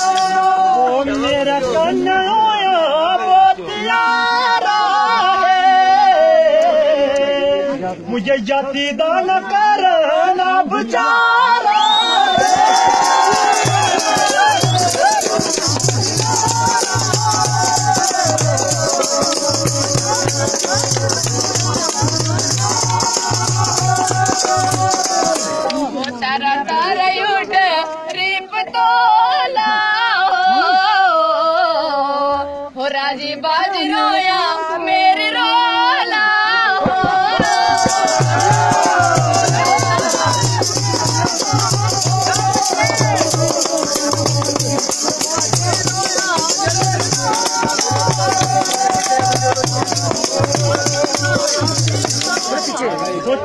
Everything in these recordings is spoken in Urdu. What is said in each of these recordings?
وہ میرا کنویا بتلا مجھے جاتی دان کرنا بچارا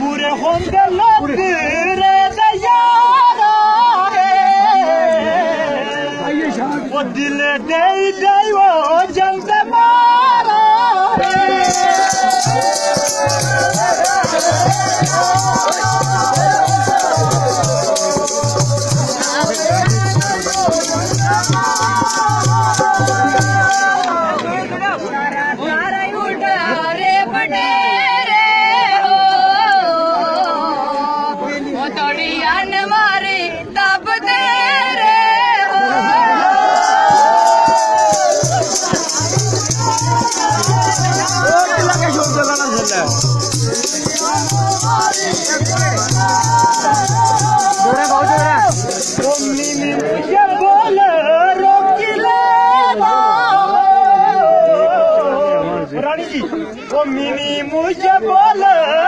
Bure hondelan bire de yara O dile değdi Oh, mini, mujhe bola.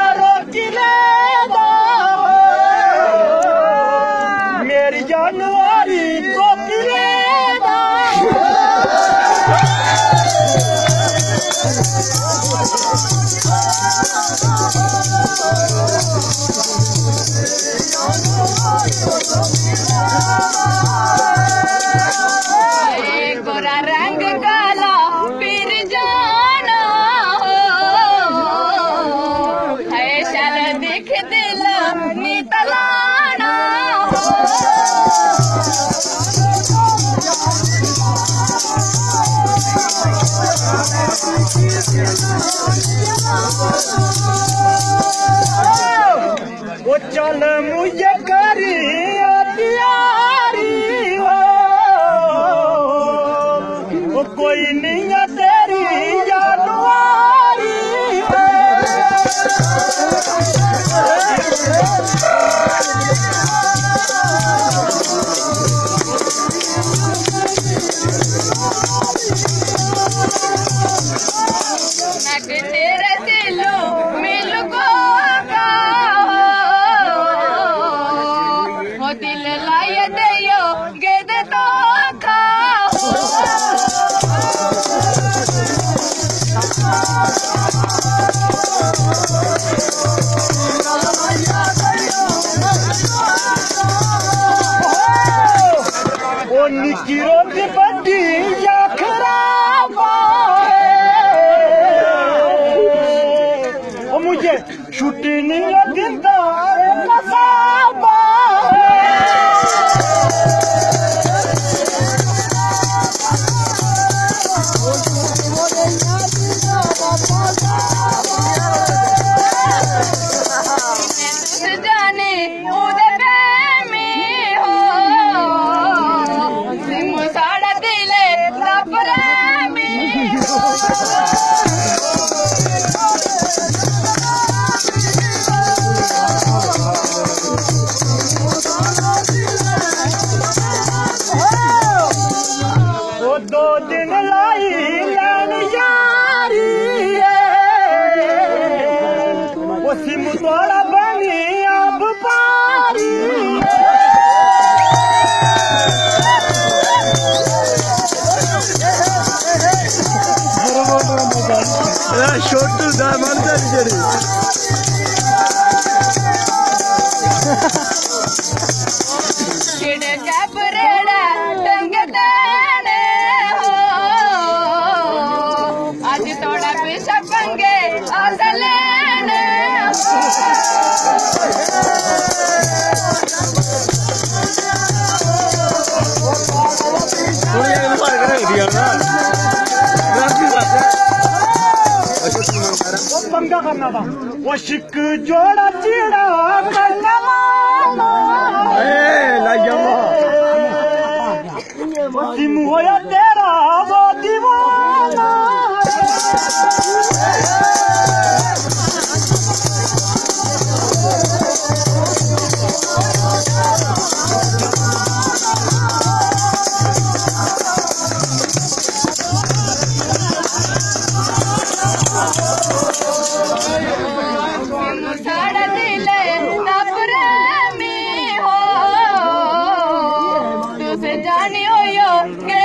رکھ دل نتلانا وہ چل مجھے کری فکروں کی پتی یا خراب اور مجھے چھٹی نہیں لگتا چھوٹو دا منظر جڑی چھڑ کرنا تھا وہ شک جوڑا چیڑا کرنا 俺妞有俺妞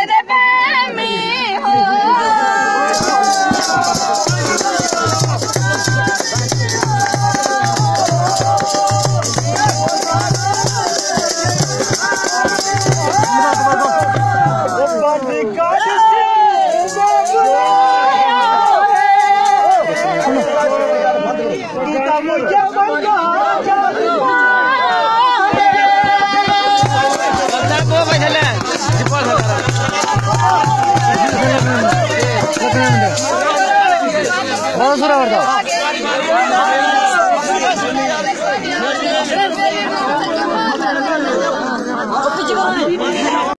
Clausura, ¿verdad?